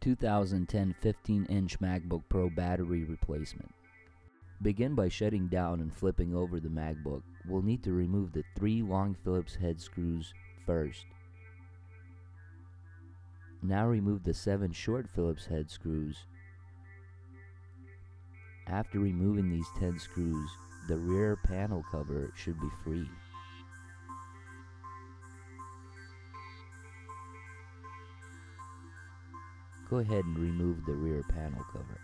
2010 15-inch MacBook Pro battery replacement. Begin by shutting down and flipping over the MacBook. We'll need to remove the three long Phillips head screws first. Now remove the seven short Phillips head screws. After removing these 10 screws, the rear panel cover should be free. Go ahead and remove the rear panel cover.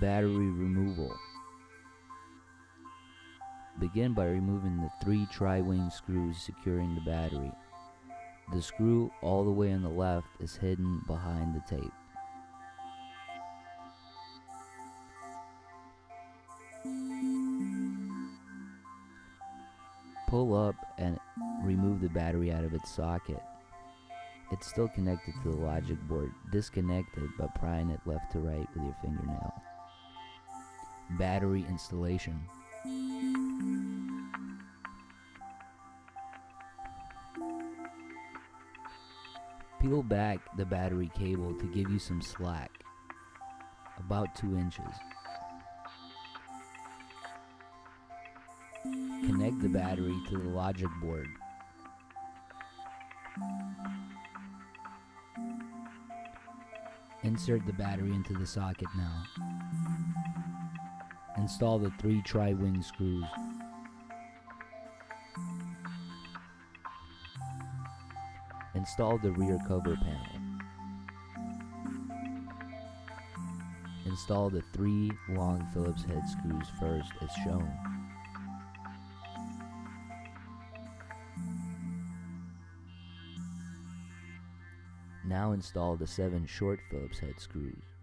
Battery removal. Begin by removing the three tri-wing screws securing the battery. The screw all the way on the left is hidden behind the tape. Pull up and remove the battery out of its socket. It's still connected to the logic board, disconnected by prying it left to right with your fingernail. Battery installation. Peel back the battery cable to give you some slack, about 2 inches. Connect the battery to the logic board. Insert the battery into the socket now. Install the three tri-wing screws. Install the rear cover panel. Install the three long Phillips head screws first as shown. Now install the seven short Phillips head screws.